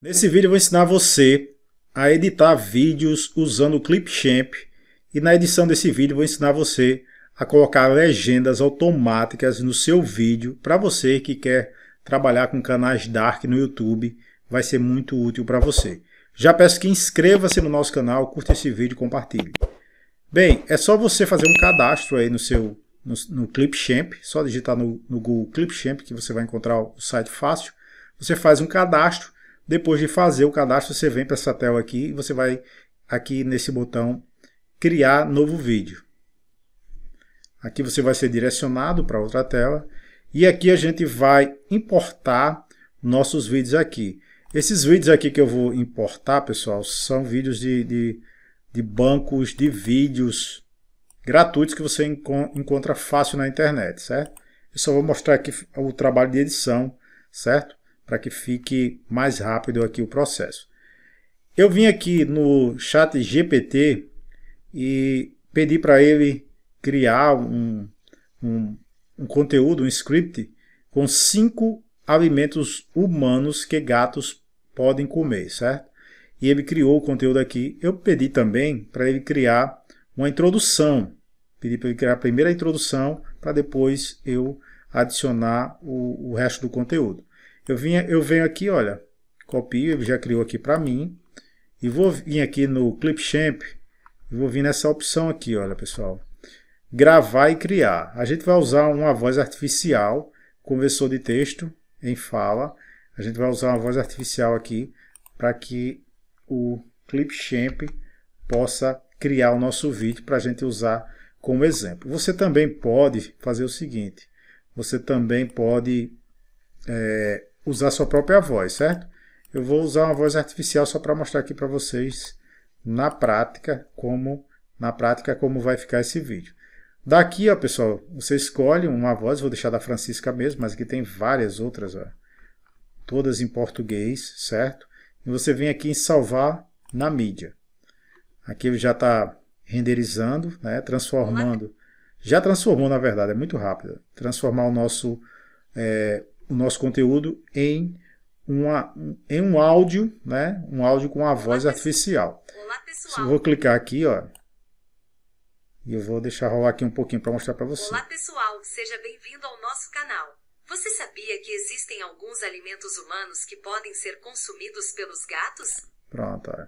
Nesse vídeo eu vou ensinar você a editar vídeos usando o Clipchamp e na edição desse vídeo eu vou ensinar você a colocar legendas automáticas no seu vídeo para você que quer trabalhar com canais Dark no YouTube, vai ser muito útil para você. Já peço que inscreva-se no nosso canal, curta esse vídeo e compartilhe. Bem, é só você fazer um cadastro aí no seu no, no Clipchamp, só digitar no, no Google Clipchamp que você vai encontrar o site fácil. Você faz um cadastro depois de fazer o cadastro, você vem para essa tela aqui e você vai aqui nesse botão criar novo vídeo. Aqui você vai ser direcionado para outra tela e aqui a gente vai importar nossos vídeos aqui. Esses vídeos aqui que eu vou importar, pessoal, são vídeos de, de, de bancos de vídeos gratuitos que você encontra fácil na internet, certo? Eu só vou mostrar aqui o trabalho de edição, certo? Para que fique mais rápido aqui o processo. Eu vim aqui no chat GPT e pedi para ele criar um, um, um conteúdo, um script com cinco alimentos humanos que gatos podem comer, certo? E ele criou o conteúdo aqui. Eu pedi também para ele criar uma introdução. Pedi para ele criar a primeira introdução para depois eu adicionar o, o resto do conteúdo. Eu, vinha, eu venho aqui, olha, copio, ele já criou aqui para mim. E vou vir aqui no Clipchamp vou vir nessa opção aqui, olha pessoal. Gravar e criar. A gente vai usar uma voz artificial, conversor de texto em fala. A gente vai usar uma voz artificial aqui para que o Clipchamp possa criar o nosso vídeo para a gente usar como exemplo. Você também pode fazer o seguinte, você também pode é, usar sua própria voz, certo? Eu vou usar uma voz artificial só para mostrar aqui para vocês na prática como na prática como vai ficar esse vídeo. Daqui, ó, pessoal, você escolhe uma voz, vou deixar da Francisca mesmo, mas aqui tem várias outras, ó, todas em português, certo? E você vem aqui em salvar na mídia. Aqui ele já está renderizando, né, transformando. Já transformou, na verdade, é muito rápido. Transformar o nosso é, o nosso conteúdo em, uma, em um áudio, né? um áudio com a voz Olá, artificial. Olá, pessoal. Eu vou clicar aqui, ó, e eu vou deixar rolar aqui um pouquinho para mostrar para você. Olá pessoal, seja bem-vindo ao nosso canal. Você sabia que existem alguns alimentos humanos que podem ser consumidos pelos gatos? Pronto, ó.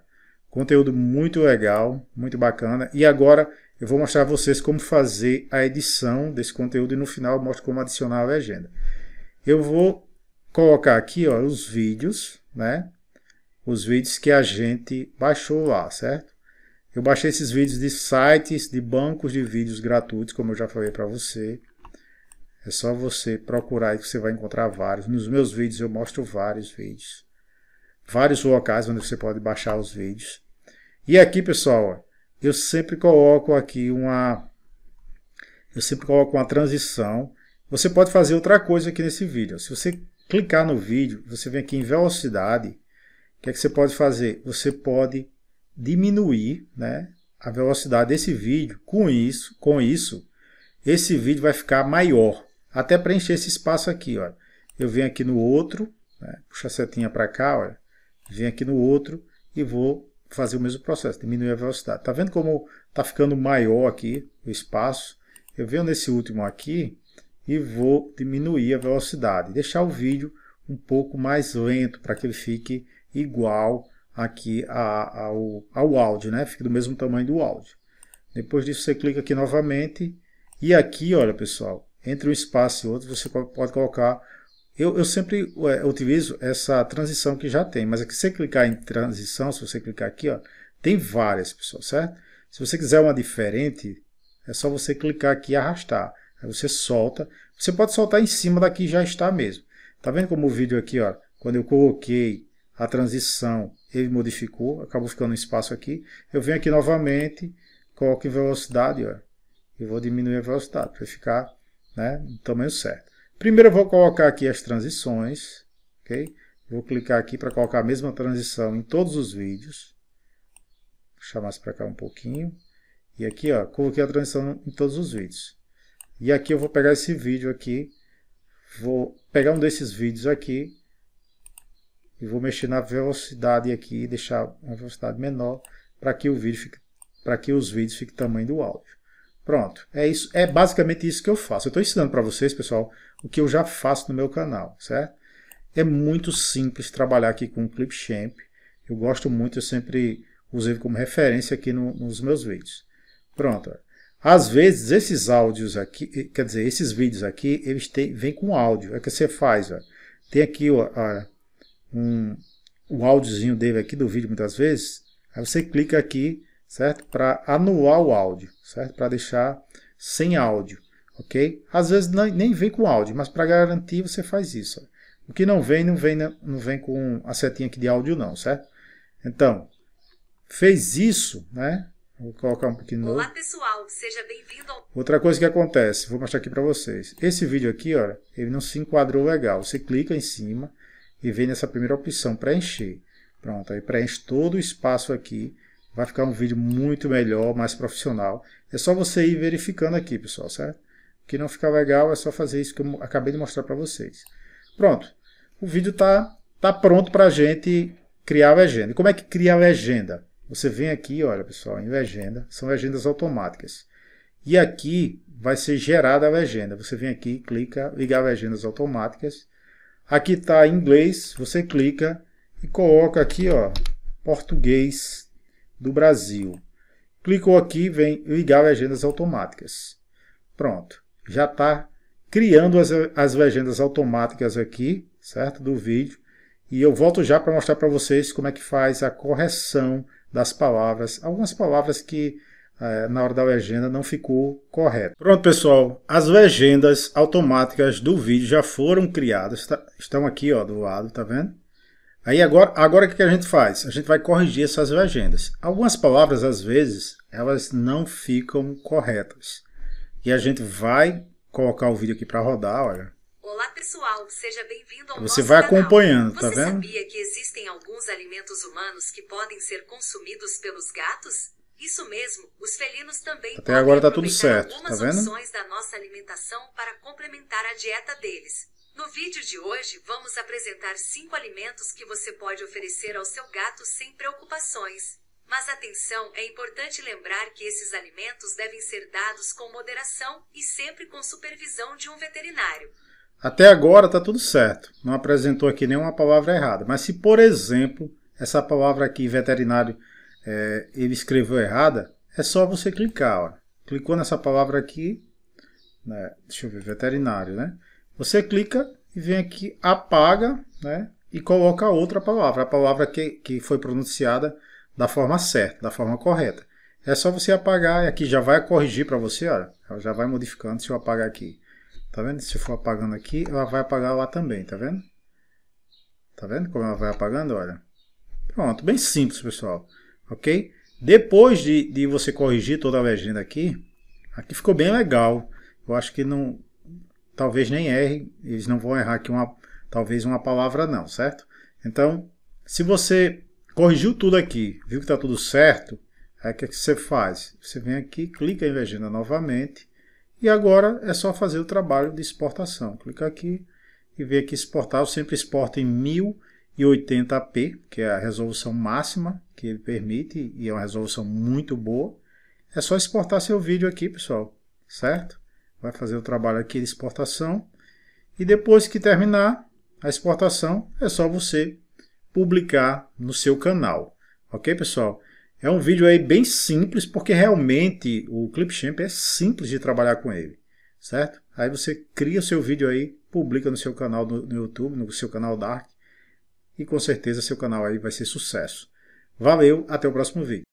conteúdo muito legal, muito bacana. E agora eu vou mostrar a vocês como fazer a edição desse conteúdo e no final eu mostro como adicionar a legenda. Eu vou colocar aqui ó, os vídeos, né? Os vídeos que a gente baixou lá, certo? Eu baixei esses vídeos de sites, de bancos de vídeos gratuitos, como eu já falei para você. É só você procurar que você vai encontrar vários. Nos meus vídeos eu mostro vários vídeos. Vários locais onde você pode baixar os vídeos. E aqui, pessoal, eu sempre coloco aqui uma... Eu sempre coloco uma transição você pode fazer outra coisa aqui nesse vídeo. Se você clicar no vídeo, você vem aqui em velocidade. O que é que você pode fazer? Você pode diminuir né, a velocidade desse vídeo. Com isso, com isso, esse vídeo vai ficar maior. Até preencher esse espaço aqui. Ó. Eu venho aqui no outro, né, puxa a setinha para cá, olha, venho aqui no outro e vou fazer o mesmo processo, diminuir a velocidade. Está vendo como está ficando maior aqui o espaço? Eu venho nesse último aqui e vou diminuir a velocidade, deixar o vídeo um pouco mais lento para que ele fique igual aqui a, ao, ao áudio, né? Fique do mesmo tamanho do áudio. Depois disso você clica aqui novamente e aqui, olha pessoal, entre um espaço e outro você pode colocar eu, eu sempre é, utilizo essa transição que já tem, mas aqui se você clicar em transição, se você clicar aqui, ó, tem várias, pessoal, certo? Se você quiser uma diferente, é só você clicar aqui e arrastar. Aí você solta. Você pode soltar em cima daqui já está mesmo. Tá vendo como o vídeo aqui, ó, quando eu coloquei a transição, ele modificou, acabou ficando um espaço aqui. Eu venho aqui novamente, coloco em velocidade, ó, e vou diminuir a velocidade para ficar né, no tamanho certo. Primeiro eu vou colocar aqui as transições, ok? Vou clicar aqui para colocar a mesma transição em todos os vídeos. Vou chamar mais para cá um pouquinho. E aqui, ó, coloquei a transição em todos os vídeos. E aqui eu vou pegar esse vídeo aqui, vou pegar um desses vídeos aqui e vou mexer na velocidade aqui, deixar uma velocidade menor para que o vídeo fique, para que os vídeos fiquem tamanho do áudio. Pronto, é isso, é basicamente isso que eu faço. Eu estou ensinando para vocês, pessoal, o que eu já faço no meu canal, certo? É muito simples trabalhar aqui com o Clipchamp. Eu gosto muito, eu sempre usei como referência aqui no, nos meus vídeos. Pronto. Às vezes esses áudios aqui, quer dizer, esses vídeos aqui, eles têm, vêm com áudio. É o que você faz, ó. Tem aqui ó, um, o áudiozinho dele aqui do vídeo muitas vezes. Aí você clica aqui, certo? Para anular o áudio, certo? Para deixar sem áudio, ok? Às vezes nem vem com áudio, mas para garantir você faz isso. Ó. O que não vem, não vem, não vem com a setinha aqui de áudio não, certo? Então, fez isso, né? Vou colocar um pouquinho novo. Olá pessoal, seja bem-vindo ao... Outra coisa que acontece, vou mostrar aqui para vocês. Esse vídeo aqui, olha, ele não se enquadrou legal. Você clica em cima e vem nessa primeira opção, preencher. Pronto, aí preenche todo o espaço aqui. Vai ficar um vídeo muito melhor, mais profissional. É só você ir verificando aqui, pessoal, certo? O que não ficar legal é só fazer isso que eu acabei de mostrar para vocês. Pronto o vídeo está tá pronto para a gente criar a legenda. E como é que cria a legenda? Você vem aqui, olha pessoal, em legenda, são legendas automáticas. E aqui vai ser gerada a legenda. Você vem aqui, clica, ligar legendas automáticas. Aqui está em inglês, você clica e coloca aqui, ó, português do Brasil. Clicou aqui, vem ligar legendas automáticas. Pronto, já está criando as, as legendas automáticas aqui certo? Do vídeo. E eu volto já para mostrar para vocês como é que faz a correção das palavras. Algumas palavras que é, na hora da legenda não ficou correto. Pronto, pessoal. As legendas automáticas do vídeo já foram criadas. Tá, estão aqui ó, do lado, tá vendo? Aí agora, agora o que a gente faz? A gente vai corrigir essas legendas. Algumas palavras, às vezes, elas não ficam corretas. E a gente vai colocar o vídeo aqui para rodar, olha. Olá pessoal, seja bem-vindo ao Você vai canal. acompanhando, tá Você vendo? sabia que existem alguns alimentos humanos que podem ser consumidos pelos gatos? Isso mesmo, os felinos também Até agora tá tudo certo, tá vendo? opções da nossa alimentação para complementar a dieta deles. No vídeo de hoje, vamos apresentar cinco alimentos que você pode oferecer ao seu gato sem preocupações. Mas atenção, é importante lembrar que esses alimentos devem ser dados com moderação e sempre com supervisão de um veterinário. Até agora está tudo certo, não apresentou aqui nenhuma palavra errada. Mas se, por exemplo, essa palavra aqui, veterinário, é, ele escreveu errada, é só você clicar. Ó. Clicou nessa palavra aqui, né, deixa eu ver, veterinário, né? Você clica e vem aqui, apaga, né? E coloca outra palavra, a palavra que, que foi pronunciada da forma certa, da forma correta. É só você apagar e aqui já vai corrigir para você, olha, já vai modificando se eu apagar aqui. Tá vendo? Se for apagando aqui, ela vai apagar lá também, tá vendo? Tá vendo como ela vai apagando? Olha. Pronto, bem simples, pessoal. Ok? Depois de, de você corrigir toda a legenda aqui, aqui ficou bem legal. Eu acho que não, talvez nem erre, eles não vão errar aqui uma, talvez uma palavra não, certo? Então, se você corrigiu tudo aqui, viu que está tudo certo, aí o que, é que você faz? Você vem aqui, clica em legenda novamente, e agora é só fazer o trabalho de exportação. Clica aqui e vê aqui exportar. Eu sempre exporto em 1080p, que é a resolução máxima que ele permite e é uma resolução muito boa. É só exportar seu vídeo aqui, pessoal, certo? Vai fazer o trabalho aqui de exportação. E depois que terminar a exportação, é só você publicar no seu canal. Ok, pessoal? É um vídeo aí bem simples, porque realmente o Clipchamp é simples de trabalhar com ele, certo? Aí você cria o seu vídeo aí, publica no seu canal no, no YouTube, no seu canal Dark, e com certeza seu canal aí vai ser sucesso. Valeu, até o próximo vídeo.